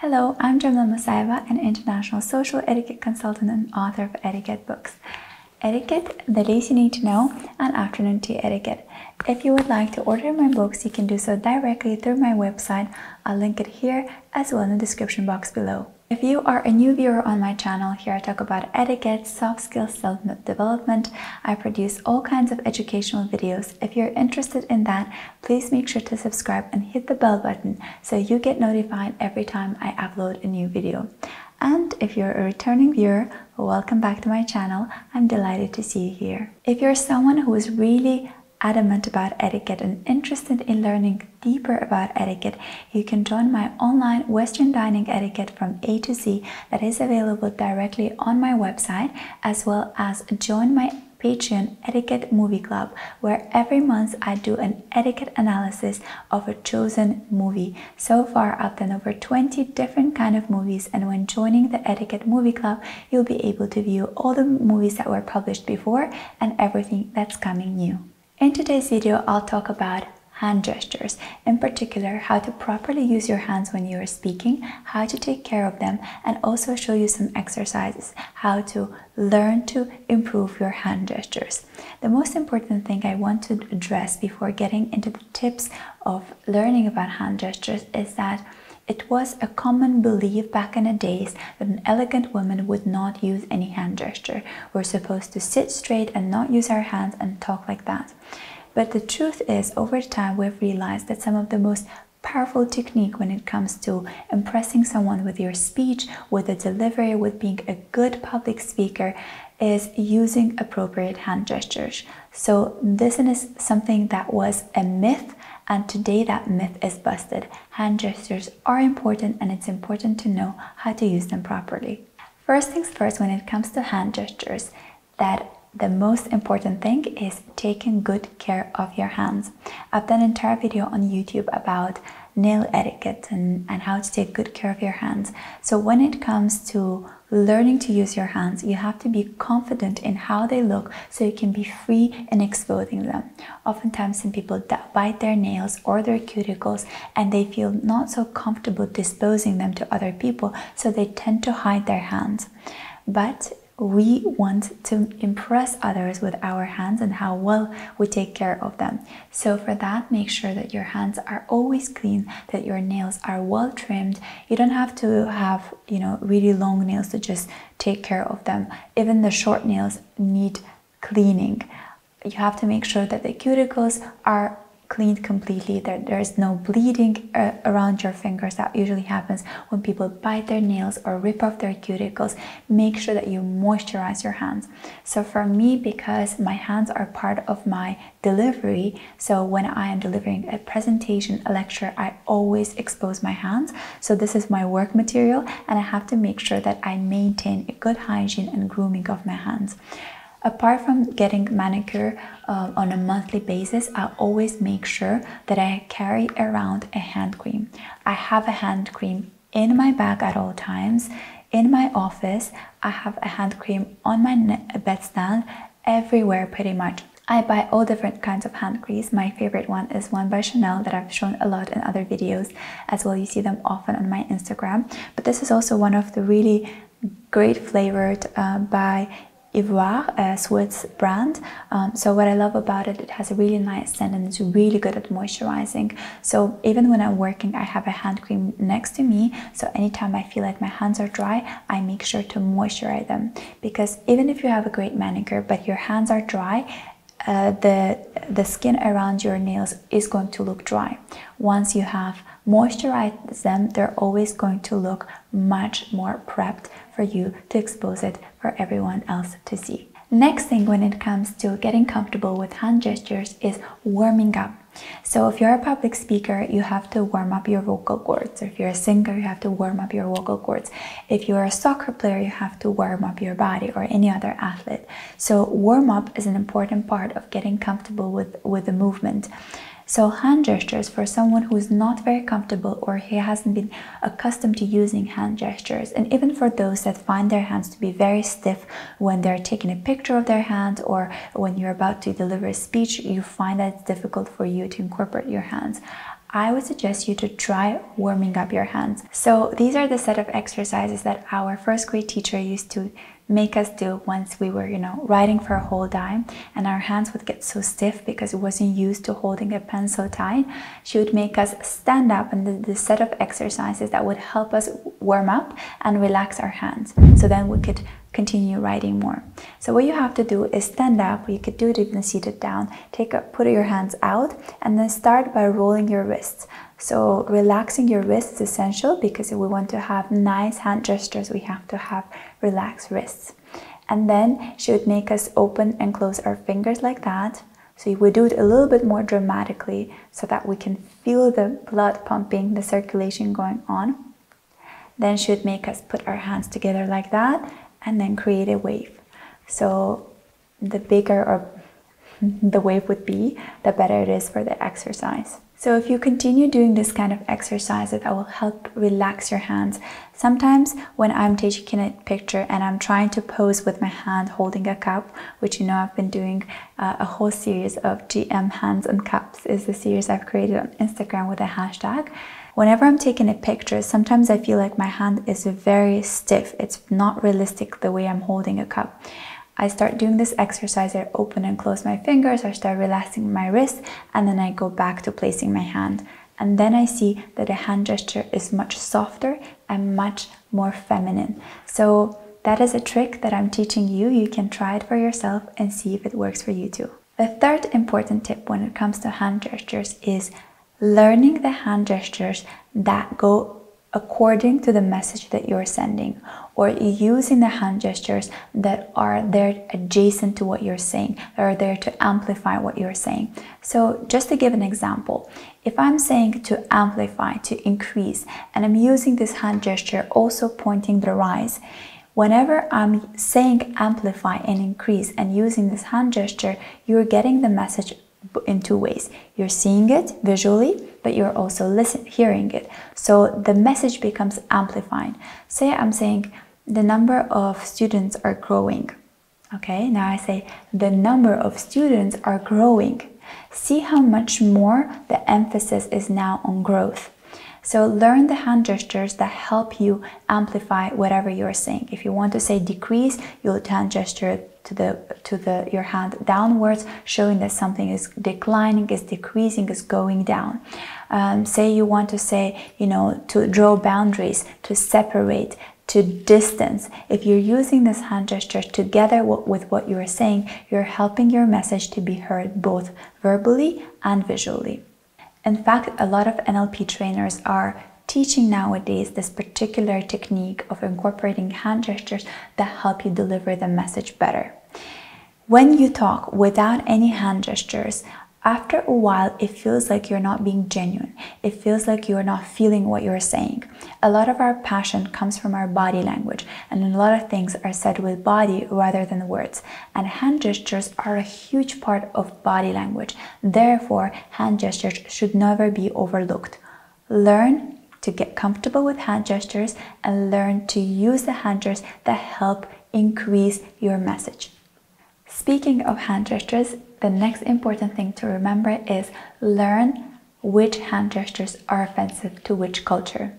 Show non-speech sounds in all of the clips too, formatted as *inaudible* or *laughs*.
Hello, I'm Jamila Musayeva, an international social etiquette consultant and author of etiquette books. Etiquette, The Days You Need to Know, and Afternoon Tea Etiquette. If you would like to order my books, you can do so directly through my website. I'll link it here as well in the description box below. If you are a new viewer on my channel, here I talk about etiquette, soft skills, self-development. I produce all kinds of educational videos. If you're interested in that, please make sure to subscribe and hit the bell button so you get notified every time I upload a new video. And if you're a returning viewer, welcome back to my channel. I'm delighted to see you here. If you're someone who is really adamant about etiquette and interested in learning deeper about etiquette, you can join my online Western dining etiquette from A to Z that is available directly on my website, as well as join my Patreon Etiquette Movie Club, where every month I do an etiquette analysis of a chosen movie. So far, I've done over 20 different kind of movies, and when joining the Etiquette Movie Club, you'll be able to view all the movies that were published before and everything that's coming new. In today's video, I'll talk about hand gestures, in particular how to properly use your hands when you are speaking, how to take care of them, and also show you some exercises, how to learn to improve your hand gestures. The most important thing I want to address before getting into the tips of learning about hand gestures is that it was a common belief back in the days that an elegant woman would not use any hand gesture. We're supposed to sit straight and not use our hands and talk like that. But the truth is, over time, we've realized that some of the most powerful technique when it comes to impressing someone with your speech, with the delivery, with being a good public speaker is using appropriate hand gestures. So this is something that was a myth and today that myth is busted. Hand gestures are important and it's important to know how to use them properly. First things first, when it comes to hand gestures, that the most important thing is taking good care of your hands. I've done an entire video on YouTube about nail etiquette and, and how to take good care of your hands. So when it comes to learning to use your hands, you have to be confident in how they look so you can be free in exposing them. Oftentimes, some people bite their nails or their cuticles and they feel not so comfortable disposing them to other people, so they tend to hide their hands. But we want to impress others with our hands and how well we take care of them. So for that, make sure that your hands are always clean, that your nails are well trimmed. You don't have to have, you know, really long nails to just take care of them. Even the short nails need cleaning. You have to make sure that the cuticles are cleaned completely. That there's no bleeding uh, around your fingers. That usually happens when people bite their nails or rip off their cuticles. Make sure that you moisturize your hands. So for me because my hands are part of my delivery so when i am delivering a presentation a lecture i always expose my hands. So this is my work material and i have to make sure that i maintain a good hygiene and grooming of my hands Apart from getting manicure uh, on a monthly basis, I always make sure that I carry around a hand cream. I have a hand cream in my bag at all times. In my office, I have a hand cream on my bedstand everywhere pretty much. I buy all different kinds of hand creams. My favorite one is one by Chanel that I've shown a lot in other videos as well. You see them often on my Instagram. But this is also one of the really great flavored uh, by Ivoire, a Swiss brand. Um, so what I love about it, it has a really nice scent and it's really good at moisturizing. So even when I'm working, I have a hand cream next to me. So anytime I feel like my hands are dry, I make sure to moisturize them. Because even if you have a great manicure, but your hands are dry, uh, the, the skin around your nails is going to look dry. Once you have moisturized them, they're always going to look much more prepped for you to expose it for everyone else to see. Next thing when it comes to getting comfortable with hand gestures is warming up. So if you're a public speaker, you have to warm up your vocal cords. If you're a singer, you have to warm up your vocal cords. If you're a soccer player, you have to warm up your body or any other athlete. So warm up is an important part of getting comfortable with, with the movement. So hand gestures for someone who is not very comfortable or he hasn't been accustomed to using hand gestures and even for those that find their hands to be very stiff when they're taking a picture of their hand or when you're about to deliver a speech you find that it's difficult for you to incorporate your hands I would suggest you to try warming up your hands. So these are the set of exercises that our first grade teacher used to make us do once we were, you know, writing for a whole day and our hands would get so stiff because it wasn't used to holding a pen so tight. She would make us stand up and the, the set of exercises that would help us warm up and relax our hands. So then we could continue writing more. So what you have to do is stand up, you could do it even seated down, take a, put your hands out and then start by rolling your wrists. So relaxing your wrists is essential because if we want to have nice hand gestures, we have to have relaxed wrists. And then she would make us open and close our fingers like that. So we do it a little bit more dramatically so that we can feel the blood pumping, the circulation going on. Then she would make us put our hands together like that and then create a wave. So the bigger or *laughs* the wave would be, the better it is for the exercise. So if you continue doing this kind of exercise, that will help relax your hands. Sometimes when I'm taking a picture and I'm trying to pose with my hand holding a cup, which you know I've been doing uh, a whole series of JM hands and cups is the series I've created on Instagram with a hashtag. Whenever I'm taking a picture, sometimes I feel like my hand is very stiff. It's not realistic the way I'm holding a cup. I start doing this exercise, I open and close my fingers, I start relaxing my wrist, and then I go back to placing my hand. And then I see that the hand gesture is much softer and much more feminine. So that is a trick that I'm teaching you. You can try it for yourself and see if it works for you too. The third important tip when it comes to hand gestures is learning the hand gestures that go according to the message that you're sending or using the hand gestures that are there adjacent to what you're saying, are there to amplify what you're saying. So, just to give an example, if I'm saying to amplify, to increase, and I'm using this hand gesture also pointing the rise, whenever I'm saying amplify and increase and using this hand gesture, you're getting the message in two ways. You're seeing it visually, but you're also listening, hearing it. So the message becomes amplified. Say I'm saying, the number of students are growing. Okay, now I say the number of students are growing. See how much more the emphasis is now on growth. So learn the hand gestures that help you amplify whatever you're saying. If you want to say decrease, you'll hand gesture to the to the your hand downwards, showing that something is declining, is decreasing, is going down. Um, say you want to say, you know, to draw boundaries, to separate, to distance. If you're using this hand gesture together with what you're saying, you're helping your message to be heard both verbally and visually. In fact, a lot of NLP trainers are teaching nowadays this particular technique of incorporating hand gestures that help you deliver the message better. When you talk without any hand gestures, after a while, it feels like you're not being genuine. It feels like you're not feeling what you're saying. A lot of our passion comes from our body language, and a lot of things are said with body rather than words. And hand gestures are a huge part of body language. Therefore, hand gestures should never be overlooked. Learn to get comfortable with hand gestures and learn to use the hand gestures that help increase your message. Speaking of hand gestures, the next important thing to remember is learn which hand gestures are offensive to which culture.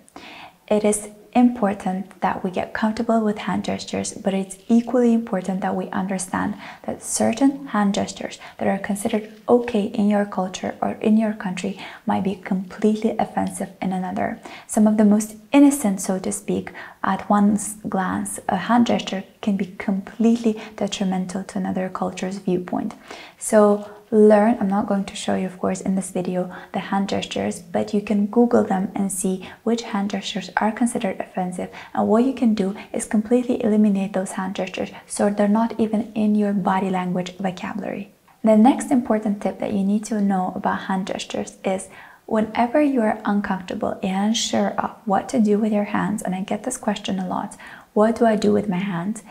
It is important that we get comfortable with hand gestures, but it's equally important that we understand that certain hand gestures that are considered okay in your culture or in your country might be completely offensive in another. Some of the most innocent, so to speak, at one glance, a hand gesture can be completely detrimental to another culture's viewpoint. So learn i'm not going to show you of course in this video the hand gestures but you can google them and see which hand gestures are considered offensive. And what you can do is completely eliminate those hand gestures so they're not even in your body language vocabulary. The next important tip that you need to know about hand gestures is whenever you are uncomfortable and unsure of what to do with your hands and i get this question a lot what do i do with my hands?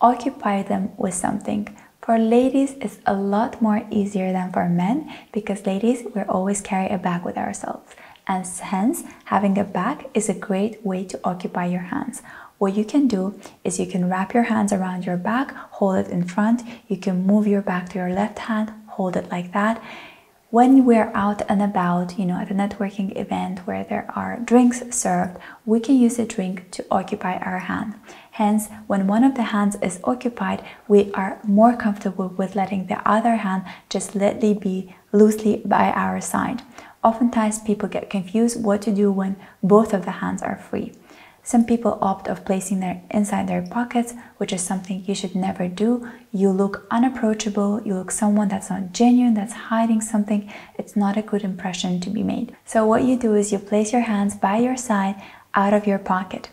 Occupy them with something for ladies, it's a lot more easier than for men because ladies, we always carry a bag with ourselves. And hence, having a bag is a great way to occupy your hands. What you can do is you can wrap your hands around your bag, hold it in front. You can move your back to your left hand, hold it like that. When we're out and about, you know, at a networking event where there are drinks served, we can use a drink to occupy our hand. Hence, when one of the hands is occupied, we are more comfortable with letting the other hand just lightly be loosely by our side. Oftentimes, people get confused what to do when both of the hands are free. Some people opt of placing them inside their pockets, which is something you should never do. You look unapproachable, you look someone that's not genuine, that's hiding something. It's not a good impression to be made. So what you do is you place your hands by your side out of your pocket.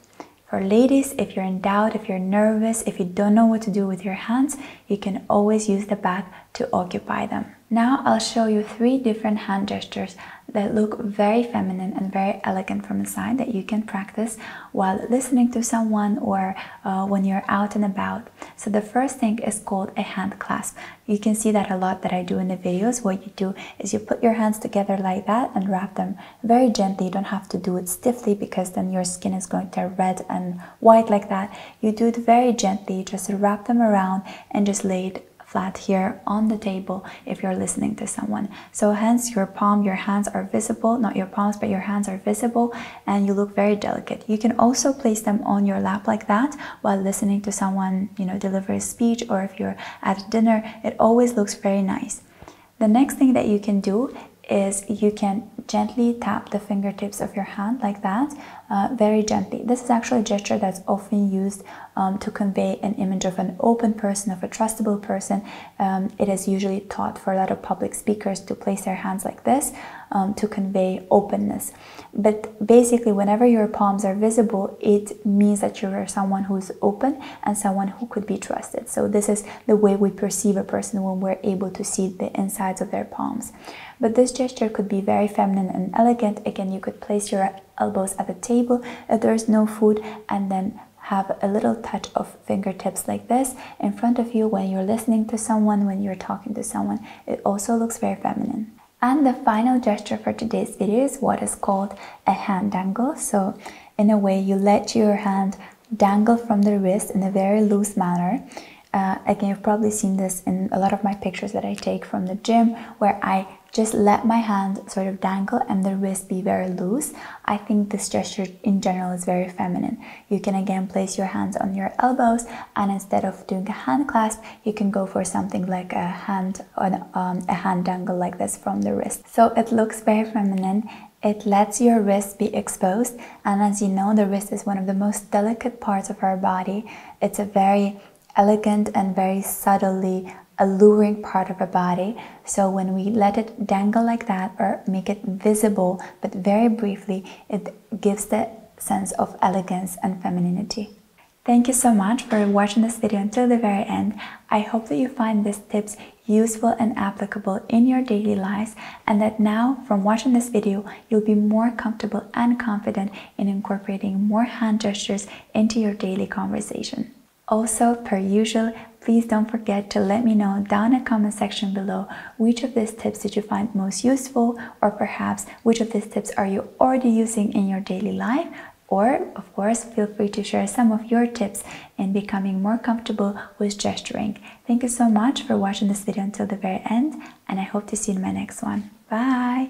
For ladies, if you're in doubt, if you're nervous, if you don't know what to do with your hands, you can always use the back to occupy them. Now I'll show you three different hand gestures that look very feminine and very elegant from the side that you can practice while listening to someone or uh, when you're out and about. So the first thing is called a hand clasp. You can see that a lot that I do in the videos. What you do is you put your hands together like that and wrap them very gently. You don't have to do it stiffly because then your skin is going to red and white like that. You do it very gently, just wrap them around and just lay it flat here on the table if you're listening to someone. So hence your palm, your hands are visible, not your palms, but your hands are visible and you look very delicate. You can also place them on your lap like that while listening to someone, you know, deliver a speech or if you're at dinner, it always looks very nice. The next thing that you can do is you can gently tap the fingertips of your hand like that, uh, very gently. This is actually a gesture that's often used um, to convey an image of an open person, of a trustable person. Um, it is usually taught for a lot of public speakers to place their hands like this um, to convey openness. But basically, whenever your palms are visible, it means that you are someone who's open and someone who could be trusted. So this is the way we perceive a person when we're able to see the insides of their palms. But this gesture could be very feminine and elegant. Again, you could place your elbows at the table if there's no food and then have a little touch of fingertips like this in front of you when you're listening to someone, when you're talking to someone. It also looks very feminine. And the final gesture for today's video is what is called a hand dangle. So in a way, you let your hand dangle from the wrist in a very loose manner. Uh, again, you've probably seen this in a lot of my pictures that I take from the gym where I just let my hand sort of dangle and the wrist be very loose. I think this gesture in general is very feminine. You can again place your hands on your elbows and instead of doing a hand clasp, you can go for something like a hand on um, a hand dangle like this from the wrist. So it looks very feminine. It lets your wrist be exposed and as you know the wrist is one of the most delicate parts of our body. It's a very elegant and very subtly alluring part of a body. So when we let it dangle like that or make it visible, but very briefly, it gives the sense of elegance and femininity. Thank you so much for watching this video until the very end. I hope that you find these tips useful and applicable in your daily lives and that now from watching this video you'll be more comfortable and confident in incorporating more hand gestures into your daily conversation. Also, per usual, please don't forget to let me know down in the comment section below which of these tips did you find most useful or perhaps which of these tips are you already using in your daily life or of course feel free to share some of your tips in becoming more comfortable with gesturing. Thank you so much for watching this video until the very end and I hope to see you in my next one. Bye!